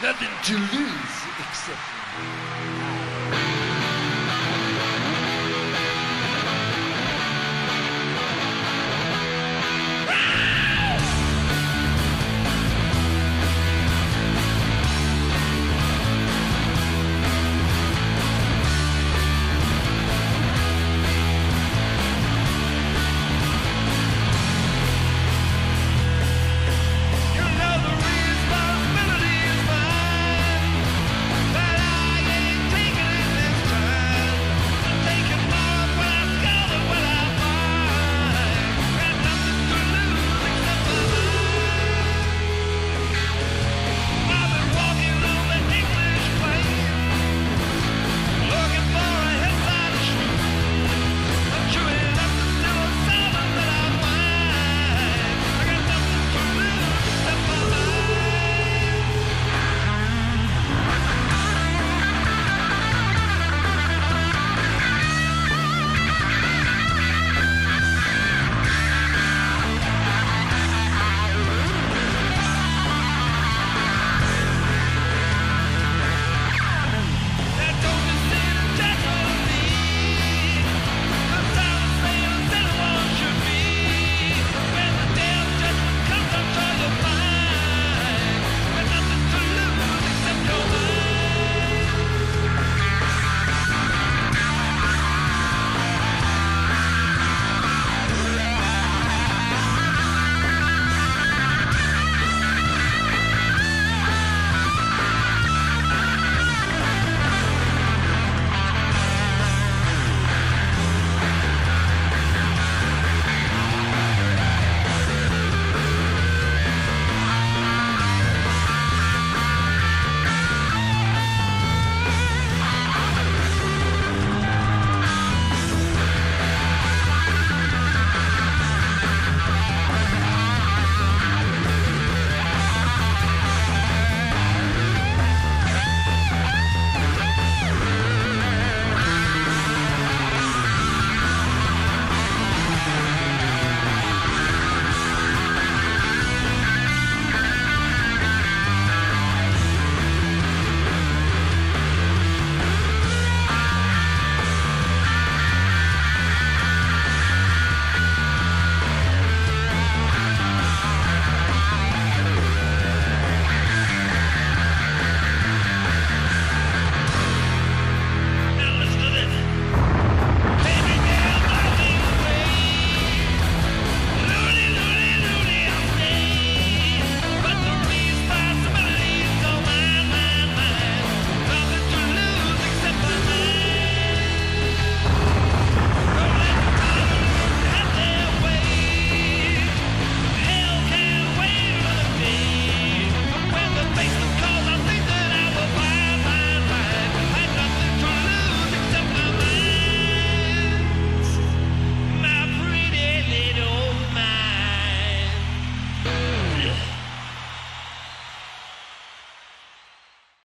Nothing to lose except.